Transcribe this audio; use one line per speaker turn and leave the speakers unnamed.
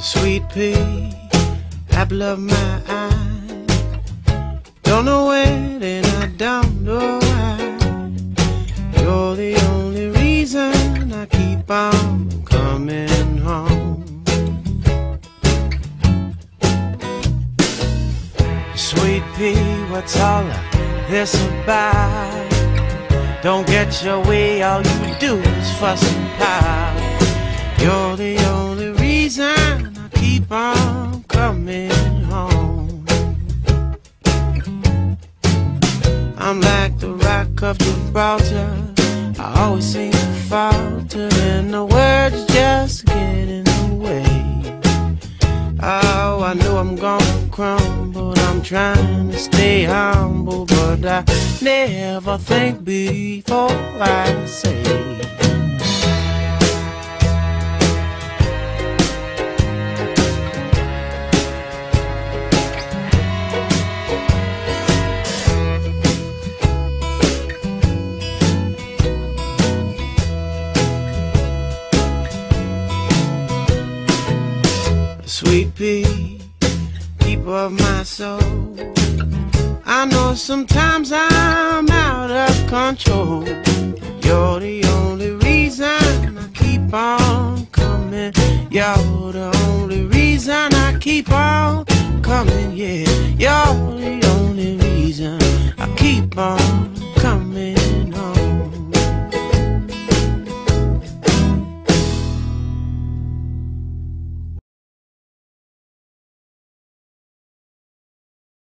sweet pea, apple of my eye. Don't know when Sweet pea, what's all of this about? Don't get your way, all you do is fuss and pout. You're the only reason I keep on coming home. I'm like the rock of Gibraltar. I always seem to falter, and the words just get in the way. Oh, I know I'm gonna crumble. Trying to stay humble, but I never think before I say. Sweet pea, of my soul. I know sometimes I'm out of control. You're the only reason I keep on coming. You're the only reason I keep on coming. Yeah, you're the only reason I keep on